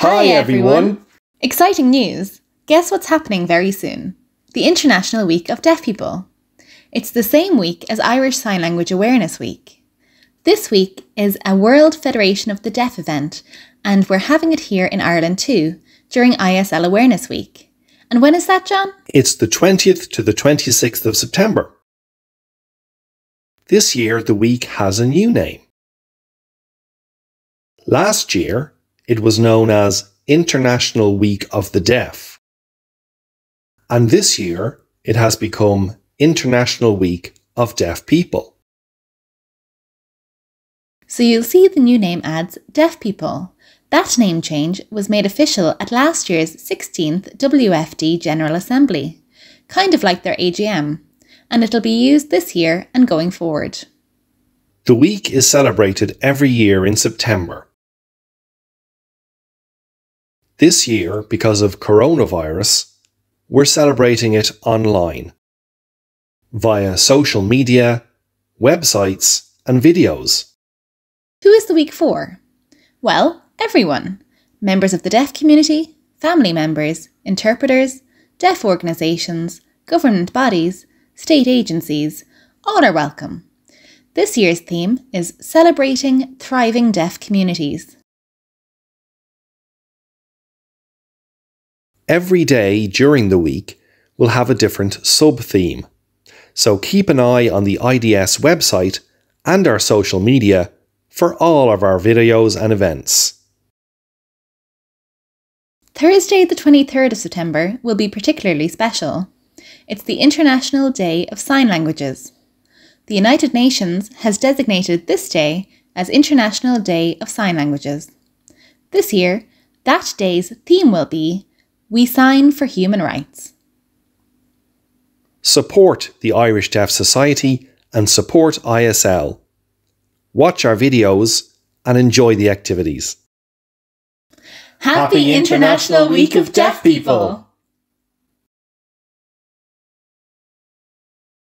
Hi, everyone. Exciting news! Guess what's happening very soon? The International Week of Deaf People. It's the same week as Irish Sign Language Awareness Week. This week is a World Federation of the Deaf event, and we're having it here in Ireland too, during ISL Awareness Week. And when is that, John? It's the 20th to the 26th of September. This year, the week has a new name. Last year, it was known as International Week of the Deaf. And this year, it has become International Week of Deaf People. So you'll see the new name adds Deaf People. That name change was made official at last year's 16th WFD General Assembly, kind of like their AGM and it'll be used this year and going forward. The week is celebrated every year in September. This year, because of coronavirus, we're celebrating it online via social media, websites, and videos. Who is the week for? Well, everyone members of the deaf community, family members, interpreters, deaf organisations, government bodies, state agencies, all are welcome. This year's theme is Celebrating Thriving Deaf Communities. Every day during the week will have a different sub theme, so keep an eye on the IDS website and our social media for all of our videos and events. Thursday, the 23rd of September, will be particularly special. It's the International Day of Sign Languages. The United Nations has designated this day as International Day of Sign Languages. This year, that day's theme will be We Sign for Human Rights. Support the Irish Deaf Society and support ISL. Watch our videos and enjoy the activities. Happy International Week of Deaf People!